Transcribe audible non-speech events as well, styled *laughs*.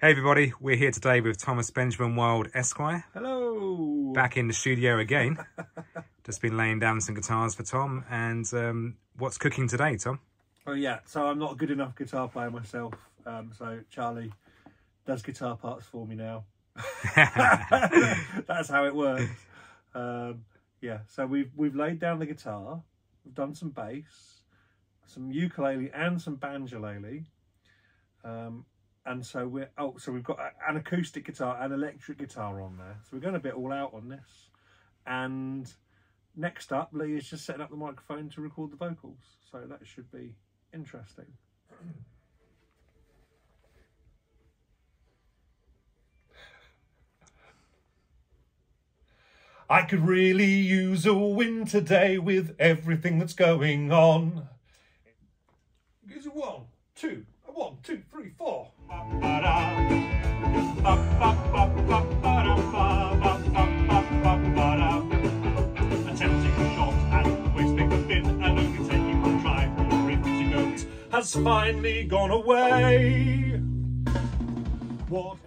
Hey everybody, we're here today with Thomas Benjamin Wild Esquire, Hello. back in the studio again. *laughs* Just been laying down some guitars for Tom, and um, what's cooking today, Tom? Oh yeah. So I'm not a good enough guitar player myself. Um, so Charlie does guitar parts for me now. *laughs* *laughs* That's how it works. Um, yeah. So we've we've laid down the guitar. We've done some bass, some ukulele, and some banjolele. Um, and so we're oh, so we've got an acoustic guitar and electric guitar on there. So we're going a bit all out on this. And next up, Lee is just setting up the microphone to record the vocals. So that should be interesting. I could really use a win today with everything that's going on. Gives a one, two, two, three, four. A tempting shot and wasting pick the bin and only taking one try. Pretty goat has finally gone away. What?